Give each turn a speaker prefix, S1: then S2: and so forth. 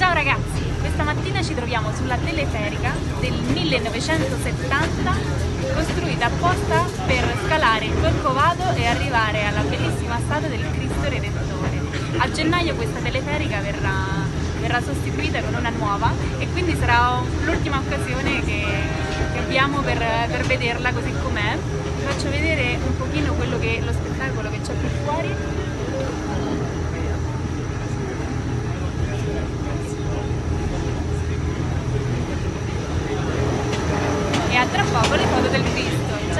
S1: Ciao ragazzi, questa mattina ci troviamo sulla teleferica del 1970 costruita apposta per scalare il Corcovado e arrivare alla bellissima statua del Cristo Redentore. A gennaio questa teleferica verrà, verrà sostituita con una nuova e quindi sarà l'ultima occasione che, che abbiamo per, per, vederla così com'è. a Trapopoli, Foto del Cristo. Ciao!